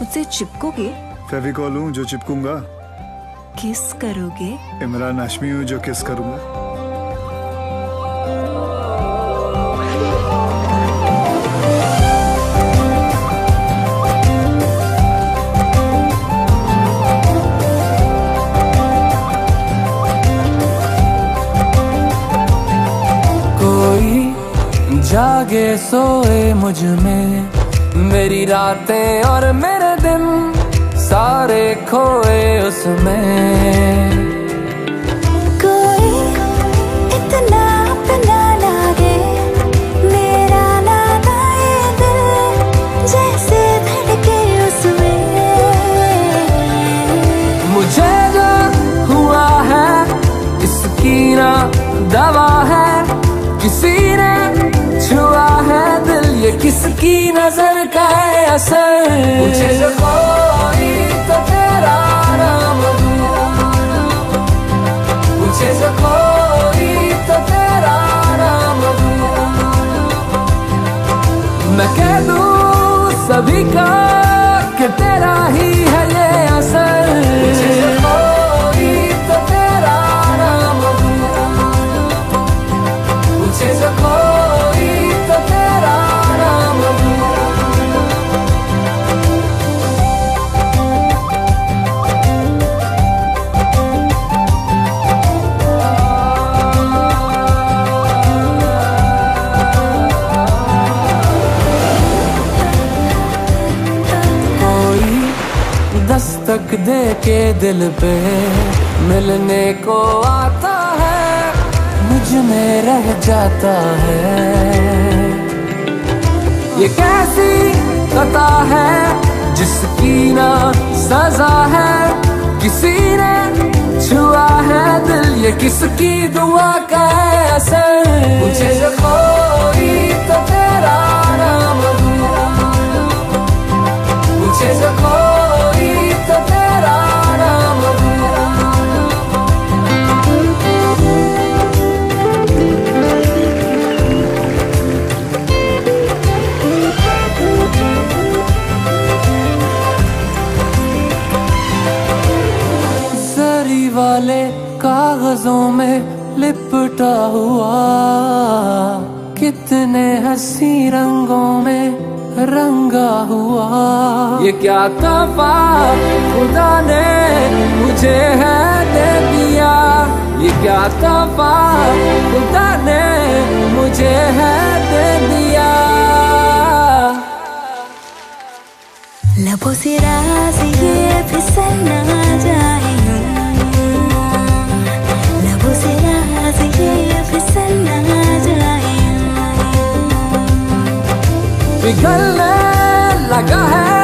मुझसे चिपकोगे? फेविकॉल हूँ जो चिपकूँगा। किस करोगे? इमरान हाशमी हूँ जो किस करूँगा। जागे सोए मुझमें। मेरी रातें और मेरे दिन सारे खोए उसमें। दवा है अपना किसकी नज़र का है असर कोई तो तेरा। मुझे जो कोई तो तेरा नाम मैं कह दूँ सभी का कि तेरा दस्तक दे के दिल पे। मिलने को आता है, मुझमें रह जाता है। ये कैसी कथा है, जिसकी ना सजा है? किसी ने छुआ है दिल, ये किसकी दुआ का असर लिपटा हुआ। कितने हसी रंगों में रंगा हुआ। ये क्या तोहफा खुदा ने मुझे है दे दिया। ये क्या तोहफा खुदा ने मुझे है दे दिया। लबों से राज ये फिसल ना पिघलने लगा है।